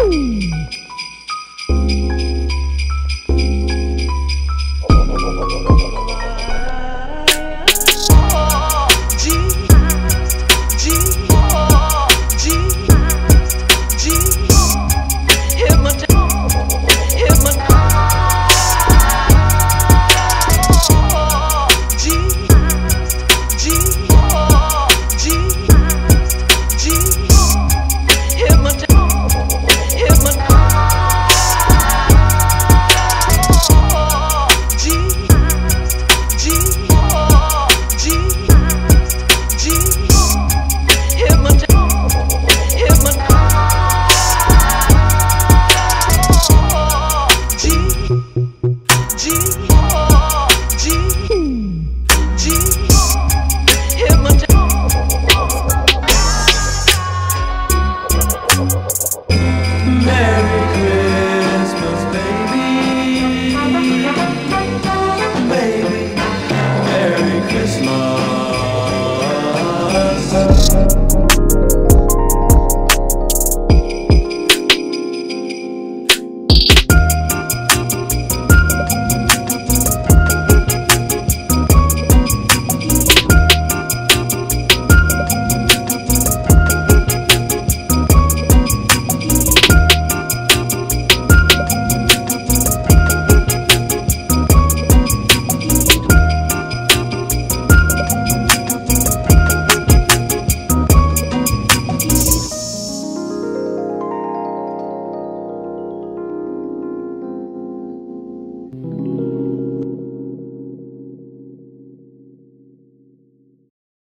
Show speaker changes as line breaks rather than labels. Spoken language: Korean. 음. Mm-hmm.